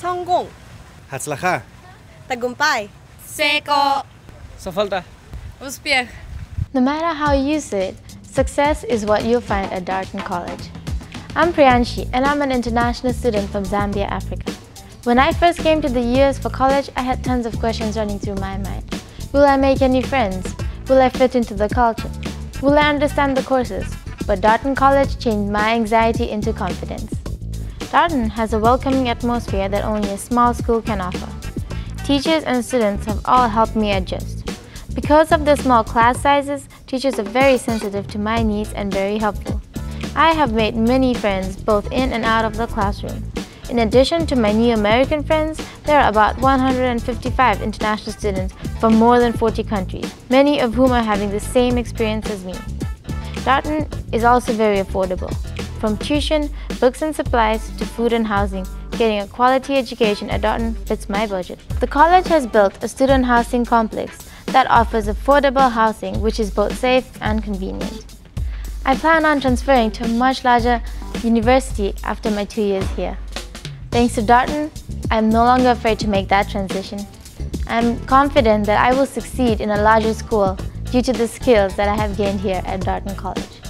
성공, Hatzlacha. tagumpay, Seco. Safalta. Успех. No matter how you say it, success is what you'll find at Darton College. I'm Priyanshi and I'm an international student from Zambia, Africa. When I first came to the US for college, I had tons of questions running through my mind. Will I make any friends? Will I fit into the culture? Will I understand the courses? But Darton College changed my anxiety into confidence. Darton has a welcoming atmosphere that only a small school can offer. Teachers and students have all helped me adjust. Because of the small class sizes, teachers are very sensitive to my needs and very helpful. I have made many friends both in and out of the classroom. In addition to my new American friends, there are about 155 international students from more than 40 countries, many of whom are having the same experience as me. Darton is also very affordable. From tuition, books and supplies to food and housing, getting a quality education at Darton fits my budget. The college has built a student housing complex that offers affordable housing which is both safe and convenient. I plan on transferring to a much larger university after my two years here. Thanks to Darton, I'm no longer afraid to make that transition. I'm confident that I will succeed in a larger school due to the skills that I have gained here at Darton College.